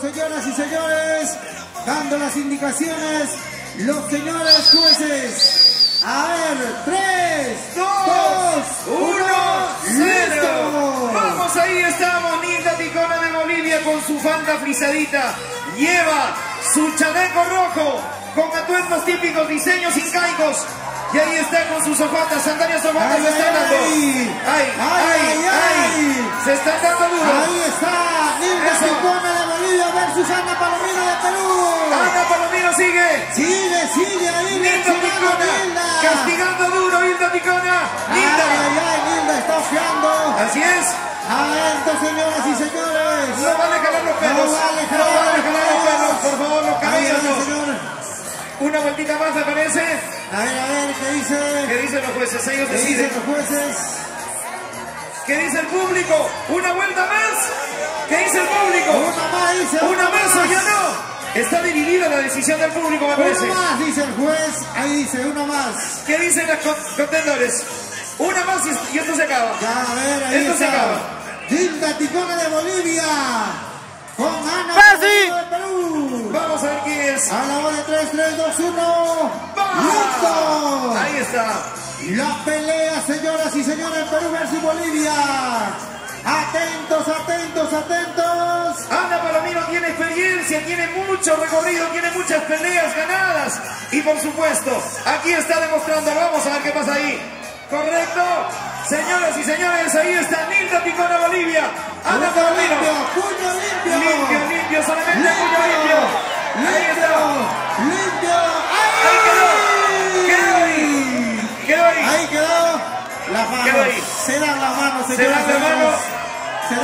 Señoras y señores, dando las indicaciones, los señores jueces. A ver, 3, 2, 1, 0. Vamos, ahí estamos, Linda Ticona de Bolivia con su fanta frisadita. Lleva su chaleco rojo con atuendos típicos, diseños incaicos. Y ahí está con sus hojotas, sandalias hojotas, se están ay, ay. Bolivia versus Ana Palomino de Perú. Ana Palomino sigue. Sigue, sigue ahí, Linda Ticona. Castigando duro, Linda Ticona. Linda. ay, ay, Linda está ojeando. Así es. Atentos, señoras y señores. No vale jalar los pelos. No vale No jalar vale los jalar los pelos, por favor, los no. señor. Una vueltita más, me parece. A ver, a ver, ¿qué dice? ¿Qué dicen los jueces? Ellos ¿Qué dicen deciden. los jueces? ¿Qué dice el público? ¿Una Está dividida la decisión del público, me parece. Una más, dice el juez. Ahí dice, una más. ¿Qué dicen los con- contendores? Una más y esto se acaba. Ya, a ver, ahí Esto se está. acaba. Linda Ticona de Bolivia. Con Ana de Perú. Vamos a ver quién es. A la hora de 3, 3, 2, 1. ¡Va! ¡Listo! Ahí está. La pelea, señoras y señores, Perú versus Bolivia. Atentos, atentos, atentos. Ana tiene mucho recorrido, tiene muchas peleas ganadas. Y por supuesto, aquí está demostrando. Vamos a ver qué pasa ahí. ¿Correcto? Señoras y señores, ahí está Linda Ticona Bolivia. Ana Palomino. limpio, limpio. Limpio, limpio, solamente puño limpio. Ahí limpio, está. limpio. Ahí quedó. Quedó ahí. Quedó ahí. Ahí quedó. Las manos. Quedó ahí. Se dan la mano, Se señoras dan la y señores. mano. Se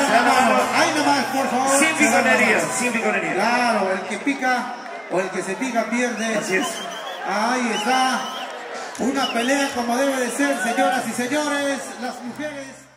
piconería, sin piconería. Claro, el que pica o el que se pica pierde. Así es. Ahí está. Una pelea como debe de ser, señoras y señores. Las mujeres.